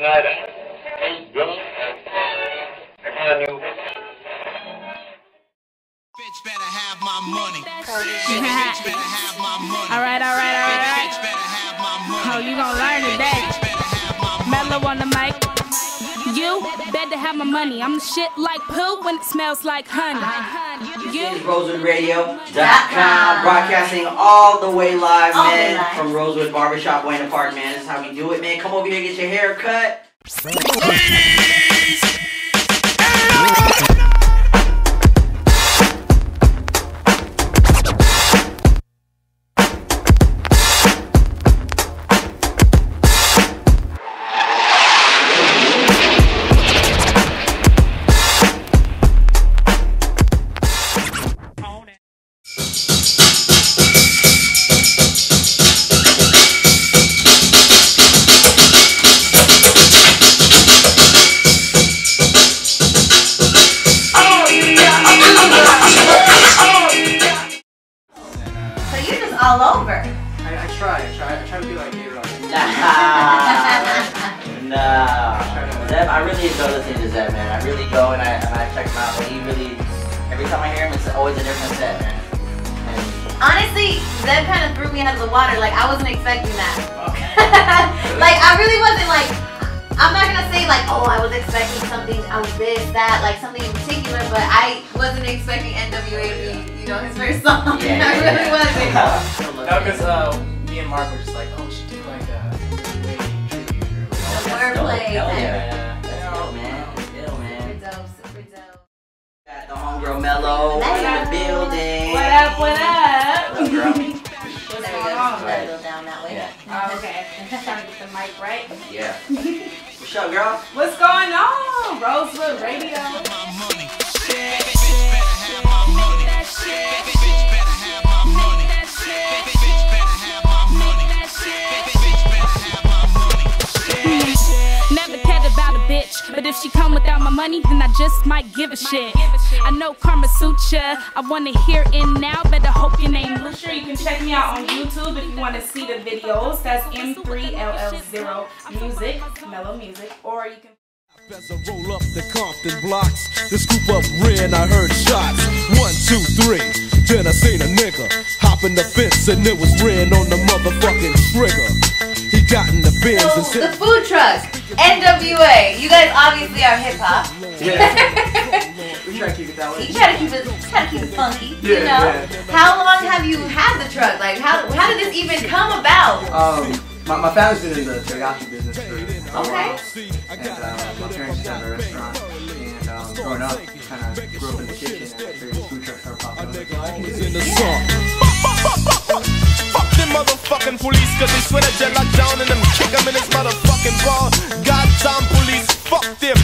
Bitch better have my money. Bitch better have my money. All right, all right, all right, all right. Bitch better have my money. Oh, you gonna learn today. Bitch better have my money. Mello on the mic. You better have my money. I'm the shit like poo when it smells like honey. Uh-huh. You RosewoodRadio.com, uh-huh. broadcasting all the way live, All man, live. from Rosewood Barbershop, Buena Park, man. This is how we do it, man. Come over here, get your hair cut. So all over. I, I try, I try, I try to be like you, like. Nah, nah. Zeb, I really enjoy listening to Zeb, man. I really go and I, and I check him out, but he really, every time I hear him, it's always a different set, man. And Honestly, Zeb kind of threw me out of the water. Like I wasn't expecting that. Oh. like I really wasn't like. I'm not gonna say like, oh, I was expecting something. I was this, that, like something in particular, but I wasn't expecting NWA to be, you know, his first song. Yeah, I yeah, really yeah. wasn't. No, because uh, me and Mark were just like, oh, we should do like a way tribute or The whatever. wordplay. Hell type. yeah. That's man. That's ill, Super man. dope, super dope. Got the homegirl Mello in the building. What up, what up? What up, girl? What's going on? Let down that way. Yeah. Oh, okay. Trying to get the mic right. Yeah. What's up, girl? What's going on? Rosewood Radio. If she come without my money, then I just might give a shit. I know Karma Sutra. I wanna hear it now. Better hope your name Lucia. You can check me out on YouTube if you want to see the videos. That's M3LL0 Music, Mello Music, or you can. As I roll up the Compton blocks, the scoop up ran, I heard shots. One, two, three. Then I seen a nigga hopping the fence and it was ran on the motherfucking trigger. He got in the bins and So, the food truck, NWA. You guys obviously are hip hop. Yeah. We try to keep it that way. You try to keep it, try to keep it funky. you Yeah, know. yeah. How long have you had the truck? Like, how how did this even come about? Um, my, my family's been in the teriyaki business for a Okay. while. And uh, my parents to have a restaurant. And um, growing up, kind of grew up in the kitchen and figured food trucks started popping up. Motherfucking police, cause they swear that they lock down and them kick him in his motherfucking ball. Goddamn police, fuck them.